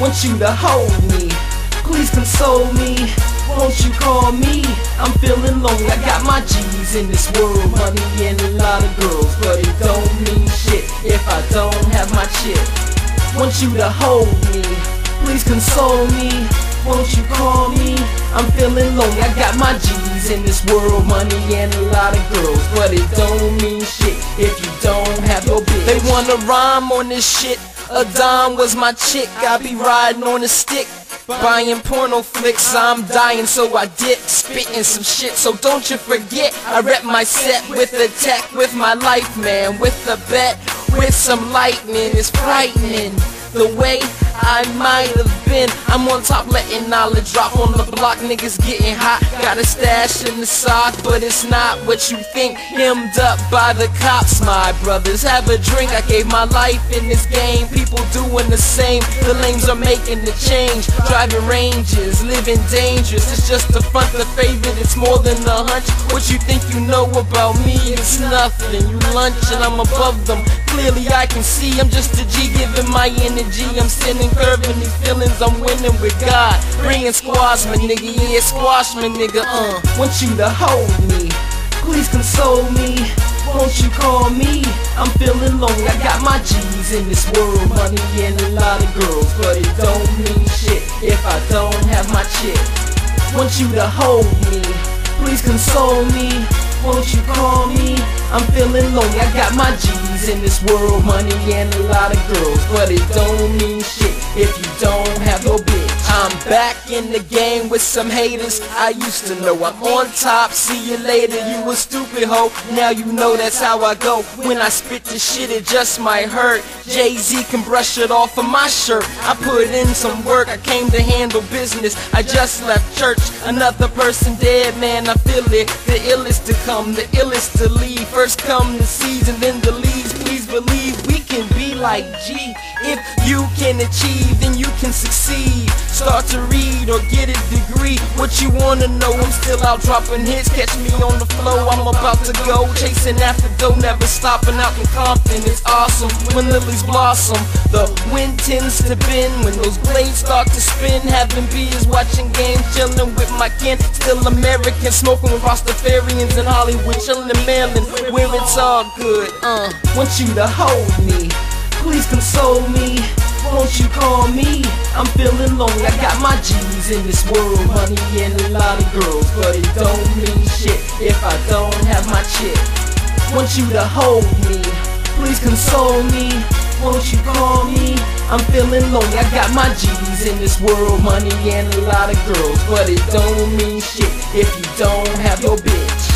want you to hold me. Please console me, won't you call me? I'm feeling lonely, I got my G's in this world, money and a lot of girls, but it don't mean shit if I don't have my chick. Want you to hold me, please console me, won't you call me? I'm feeling lonely, I got my G's in this world, money and a lot of girls, but it don't mean shit if you don't have your bitch. They wanna rhyme on this shit. A dime was my chick, I be riding on a stick. Buying porno flicks, I'm dying, so I dip, spitting some shit. So don't you forget, I rep my set with the tech, with my life, man, with the bet, with some lightning. It's frightening the way I might have been. I'm on top letting knowledge drop on the block, niggas getting hot. Got a stash in the sock, but it's not what you think. Hemmed up by the cops, my brothers. Have a drink, I gave my life in this game. People doing the same, the lanes are making the change. Driving ranges, living dangerous. It's just a front, the favorite, it's more than a hunch. What you think you know about me? It's nothing. You lunch and I'm above them. Clearly I can see I'm just a G giving my energy. I'm sending curving these feelings. I'm winning with God. Bringing squash, my nigga. Yeah, squash, my nigga. Uh, want you to hold me. Please console me. Won't you call me? I'm feeling lonely. I got my G's in this world, money and a lot of girls, but it don't mean shit if I don't have my chick. Want you to hold me. Please console me. Won't you call me? I'm feeling lonely. I got my G's in this world, money and a lot of girls, but it don't mean shit if you don't have your back in the game with some haters. I used to know I'm on top. See you later, you a stupid hoe. Now you know that's how I go. When I spit this shit, it just might hurt. Jay Z can brush it off of my shirt. I put in some work, I came to handle business. I just left church. Another person dead, man, I feel it. The illest to come, the illest to leave. First come the seeds and then the leaves. Please believe we can be like G. If you can achieve, then you can succeed. Start to read or get a degree. What you wanna know? I'm still out dropping hits. Catch me on the flow. I'm about to go chasing after dough, never stopping out in Compton. It's awesome when lilies blossom. The wind tends to bend when those blades start to spin. Having beers, watching games, chilling with my kin. Still American, smoking with Rastafarians in Hollywood, chilling in Maryland, where it's all good. Uh, want you to hold me. Please console me. Won't you call me? I'm feeling lonely. I got my G's in this world, money and a lot of girls, but it don't mean shit if I don't have my chick. Want you to hold me. Please console me. Won't you call me? I'm feeling lonely. I got my G's in this world, money and a lot of girls, but it don't mean shit if you don't have your bitch.